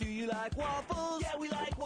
Do you like waffles? Yeah, we like